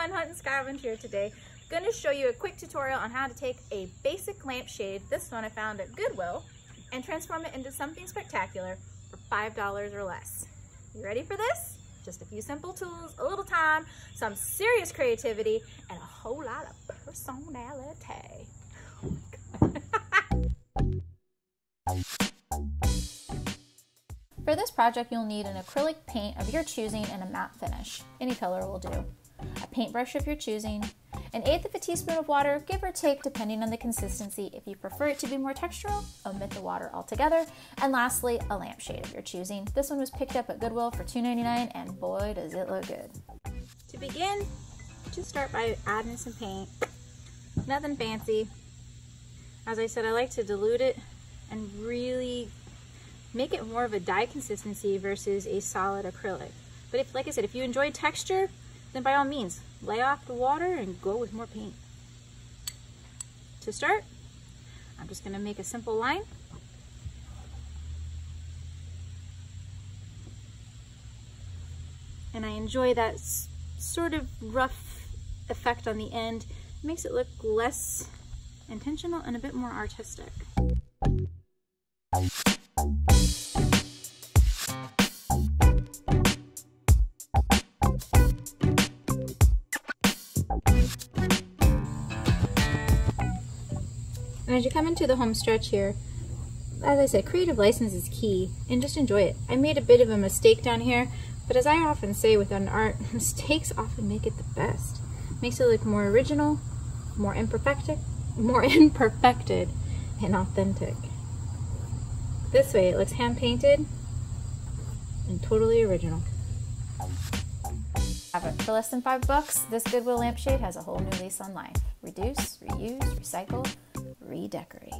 everyone, Hunt and Scavenge here today. I'm going to show you a quick tutorial on how to take a basic lampshade, this one I found at Goodwill, and transform it into something spectacular for $5 or less. You ready for this? Just a few simple tools, a little time, some serious creativity, and a whole lot of personality. For this project, you'll need an acrylic paint of your choosing and a matte finish. Any color will do. A paintbrush of your choosing, an eighth of a teaspoon of water, give or take depending on the consistency. If you prefer it to be more textural, omit the water altogether. And lastly, a lampshade of your choosing. This one was picked up at Goodwill for $2.99 and boy does it look good. To begin, just start by adding some paint. Nothing fancy. As I said, I like to dilute it and really make it more of a dye consistency versus a solid acrylic. But if, like I said, if you enjoy texture, then by all means, lay off the water and go with more paint. To start, I'm just gonna make a simple line. And I enjoy that sort of rough effect on the end. It makes it look less intentional and a bit more artistic. And as you come into the home stretch here, as I said, creative license is key, and just enjoy it. I made a bit of a mistake down here, but as I often say with an art, mistakes often make it the best. Makes it look more original, more imperfected, more imperfected, and authentic. This way, it looks hand-painted and totally original. For less than five bucks, this Goodwill lampshade has a whole new lease on life. Reduce, reuse, recycle, redecorate.